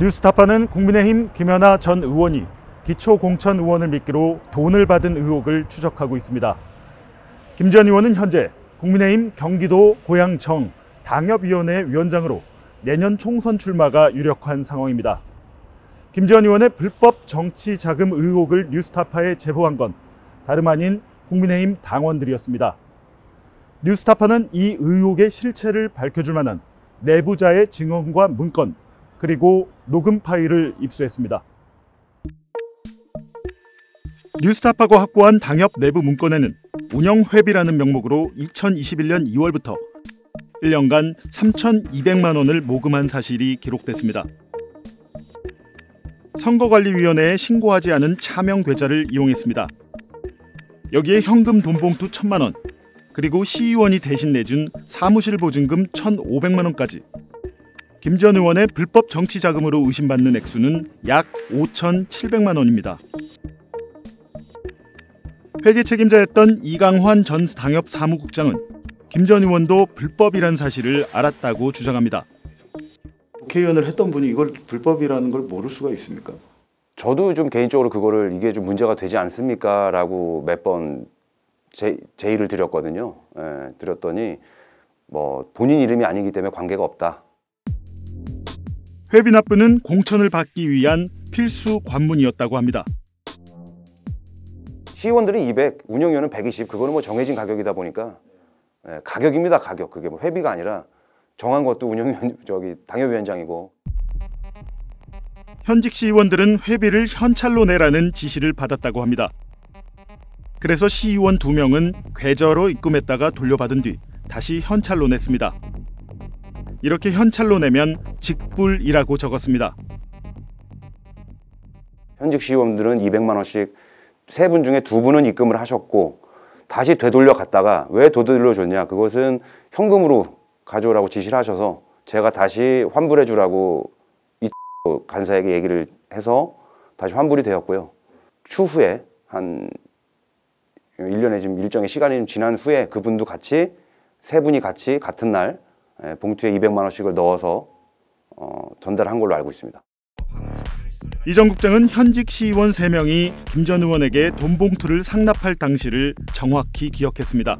뉴스타파는 국민의힘 김연아 전 의원이 기초공천 의원을 미끼로 돈을 받은 의혹을 추적하고 있습니다. 김 전 의원은 현재 국민의힘 경기도 고양청 당협위원회 위원장으로 내년 총선 출마가 유력한 상황입니다. 김 전 의원의 불법 정치 자금 의혹을 뉴스타파에 제보한 건 다름 아닌 국민의힘 당원들이었습니다. 뉴스타파는 이 의혹의 실체를 밝혀줄 만한 내부자의 증언과 문건 그리고 녹음 파일을 입수했습니다. 뉴스타파가 확보한 당협 내부 문건에는 운영회비라는 명목으로 2021년 2월부터 1년간 3,200만 원을 모금한 사실이 기록됐습니다. 선거관리위원회에 신고하지 않은 차명 계좌를 이용했습니다. 여기에 현금 돈봉투 1천만 원, 그리고 시의원이 대신 내준 사무실 보증금 1,500만 원까지 김전 의원의 불법 정치 자금으로 의심받는 액수는 약 5,700만 원입니다. 회계 책임자였던 이강환 전 당협 사무국장은 김 전 의원도 불법이란 사실을 알았다고 주장합니다. 국회의원을 했던 분이 이걸 불법이라는 걸 모를 수가 있습니까? 저도 좀 개인적으로 그거를 이게 좀 문제가 되지 않습니까 라고 몇번 제의를 드렸거든요. 예, 드렸더니 뭐 본인 이름이 아니기 때문에 관계가 없다. 회비 납부는 공천을 받기 위한 필수 관문이었다고 합니다. 시의원들은 200, 운영위원은 120. 그거는 뭐 정해진 가격이다 보니까 예, 가격입니다. 가격. 그게 뭐 회비가 아니라 정한 것도 운영위원 저기 당협위원장이고. 현직 시의원들은 회비를 현찰로 내라는 지시를 받았다고 합니다. 그래서 시의원 두 명은 계좌로 입금했다가 돌려받은 뒤 다시 현찰로 냈습니다. 이렇게 현찰로 내면 직불이라고 적었습니다. 현직 시의원들은 200만 원씩 세 분 중에 두 분은 입금을 하셨고 다시 되돌려 갔다가 왜 되돌려 줬냐 그것은 현금으로 가져오라고 지시를 하셔서 제가 다시 환불해 주라고 이 간사에게 얘기를 해서 다시 환불이 되었고요. 추후에 한 1년에 지금 일정의 시간이 좀 지난 후에 그분도 같이 세 분이 같이 같은 날 봉투에 200만 원씩을 넣어서 어, 전달한 걸로 알고 있습니다. 이전 국장은 현직 시의원 3명이 김 전 의원에게 돈 봉투를 상납할 당시를 정확히 기억했습니다.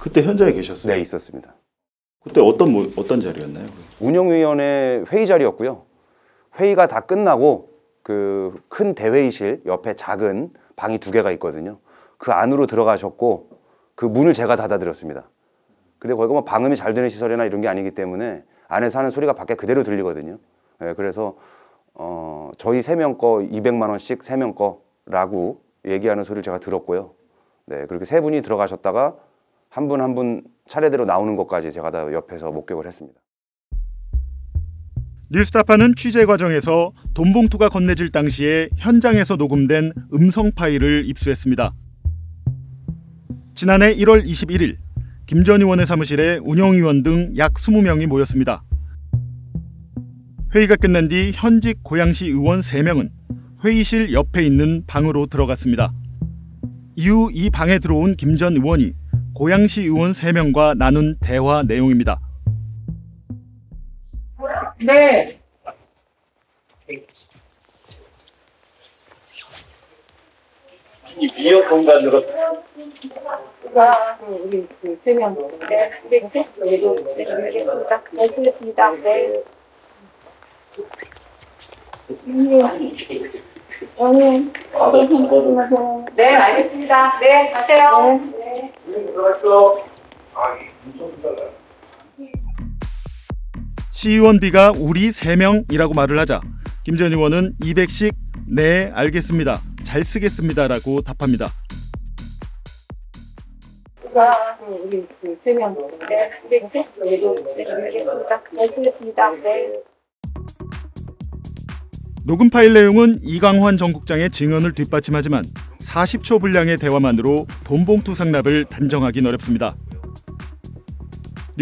그때 현장에 계셨어요? 네, 있었습니다. 그때 어떤 뭐, 어떤 자리였나요? 운영위원회 회의 자리였고요. 회의가 다 끝나고 그 큰 대회의실 옆에 작은 방이 두 개가 있거든요. 그 안으로 들어가셨고 그 문을 제가 닫아드렸습니다. 근데 거기가 뭐 방음이 잘 되는 시설이나 이런 게 아니기 때문에 안에서 하는 소리가 밖에 그대로 들리거든요. 네, 그래서 어, 저희 세 명 거 200만 원씩 세 명 거라고 얘기하는 소리를 제가 들었고요. 네, 그렇게 세 분이 들어가셨다가 한 분 한분 차례대로 나오는 것까지 제가 다 옆에서 목격을 했습니다. 뉴스타파는 취재 과정에서 돈 봉투가 건네질 당시에 현장에서 녹음된 음성 파일을 입수했습니다. 지난해 1월 21일 김 전 의원의 사무실에 운영위원 등 약 20명이 모였습니다. 회의가 끝난 뒤 현직 고양시 의원 3명은 회의실 옆에 있는 방으로 들어갔습니다. 이후 이 방에 들어온 김 전 의원이 고양시 의원 3명과 나눈 대화 내용입니다. 네. 이 비어 공간으로 와, 우리 그세 명. 네, 네, 네, 네, 네, 알겠습니다. 네, 알겠습니다. 네. 형님, 형님, 조심하세요. 네, 알겠습니다. 네, 가세요. 네. 시 의원 B가 우리 3명이라고 말을 하자 김전 의원은 200씩 네 알겠습니다. 잘 쓰겠습니다라고 답합니다. 녹음 파일 내용은 이강환 전 국장의 증언을 뒷받침하지만 40초 분량의 대화만으로 돈봉투 상납을 단정하긴 어렵습니다.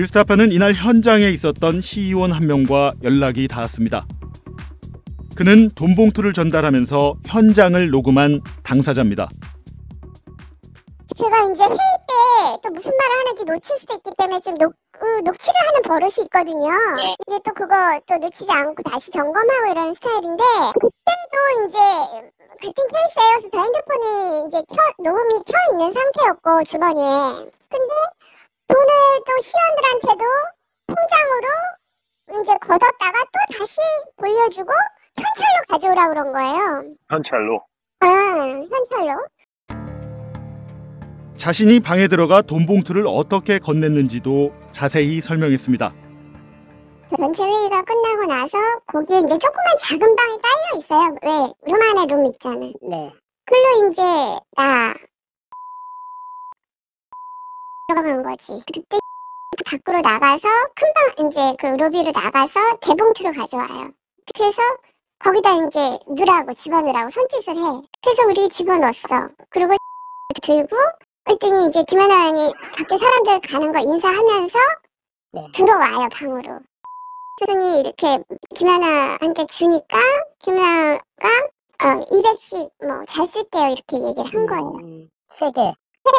뉴스타파는 이날 현장에 있었던 시의원 한 명과 연락이 닿았습니다. 그는 돈봉투를 전달하면서 현장을 녹음한 당사자입니다. 제가 이제 회의 때또 놓칠 수도 있기 때문에 좀 녹, 어, 녹취를 하는 버릇이 있거든요. 예. 이제 또 그거 또 놓치지 않고 다시 점검하고 이러는 스타일인데 그때도 이제 같은 케이스예요. 그래서 저 핸드폰이 이제 켜, 녹음이 켜 있는 상태였고 주머니에. 근데 돈을 또 시원들한테도 통장으로 이제 걷었다가 또 다시 돌려주고 현찰로 가져오라 그런 거예요. 현찰로. 아, 현찰로. 자신이 방에 들어가 돈 봉투를 어떻게 건넸는지도 자세히 설명했습니다. 전체 회의가 끝나고 나서 거기에 이제 조그만 작은 방이 깔려 있어요. 왜? 룸 안에 룸 있잖아. 네. 글로 이제 나 들어간 거지. 그때 그 밖으로 나가서 큰방 이제 그 로비로 나가서 대봉투를 가져와요. 그래서 거기다 이제 누라고 집어넣으라고 손짓을 해. 그래서 우리 집어넣었어. 그리고 들고 그랬더니 이제 김연아 의원이 밖에 사람들 가는 거 인사하면서 네. 들어와요 방으로. 수순이 이렇게 김연아한테 주니까 김연아가 어, 200씩 뭐 잘 쓸게요 이렇게 얘기를 한 음. 거예요. 세게.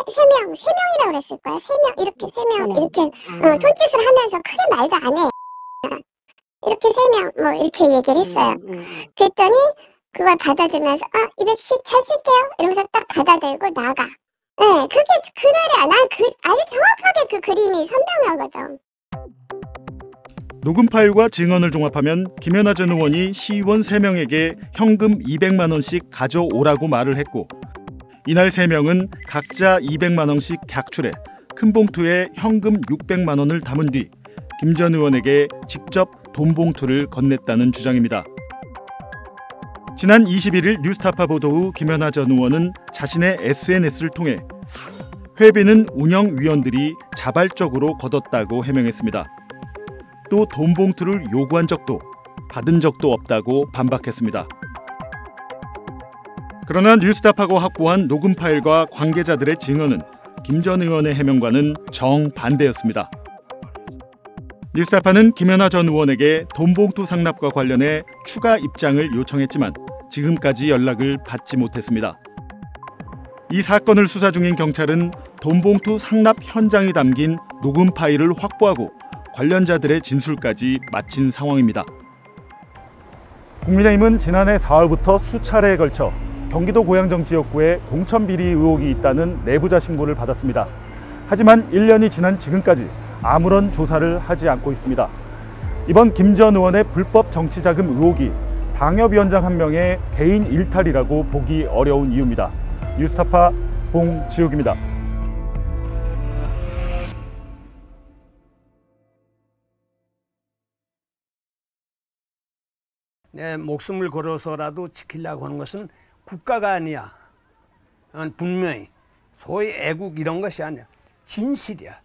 세 명, 세 명이라고 그랬을 거야. 3명, 이렇게 3명, 이렇게 아. 어, 손짓을 하면서 크게 말도 안 해. 이렇게 3명, 뭐 이렇게 얘기를 음, 했어요. 음, 음. 그랬더니 그걸 받아들면서 어, 아, 200씩 잘 쓸게요. 이러면서 딱 받아들고 나가. 네, 그게 그날에 난 그, 아주 정확하게 그 그림이 선명하거든. 녹음 파일과 증언을 종합하면 김연아 전 의원이 시의원 3명에게 현금 200만 원씩 가져오라고 말을 했고 이날 3명은 각자 200만 원씩 객출해 큰 봉투에 현금 600만 원을 담은 뒤 김 전 의원에게 직접 돈 봉투를 건넸다는 주장입니다. 지난 21일 뉴스타파 보도 후 김연아 전 의원은 자신의 SNS를 통해 회비는 운영위원들이 자발적으로 걷었다고 해명했습니다. 또 돈 봉투를 요구한 적도 받은 적도 없다고 반박했습니다. 그러나 뉴스타파가 확보한 녹음 파일과 관계자들의 증언은 김 전 의원의 해명과는 정반대였습니다. 뉴스타파는 김연아 전 의원에게 돈 봉투 상납과 관련해 추가 입장을 요청했지만 지금까지 연락을 받지 못했습니다. 이 사건을 수사 중인 경찰은 돈 봉투 상납 현장이 담긴 녹음 파일을 확보하고 관련자들의 진술까지 마친 상황입니다. 국민의힘은 지난해 4월부터 수차례에 걸쳐 경기도 고양정 지역구에 공천 비리 의혹이 있다는 내부자 신고를 받았습니다. 하지만 1년이 지난 지금까지 아무런 조사를 하지 않고 있습니다. 이번 김 전 의원의 불법 정치 자금 의혹이 당협위원장 한 명의 개인 일탈이라고 보기 어려운 이유입니다. 뉴스타파 봉지욱입니다. 내 목숨을 걸어서라도 지키려고 하는 것은 국가가 아니야. 난 분명히 소위 애국 이런 것이 아니야. 진실이야.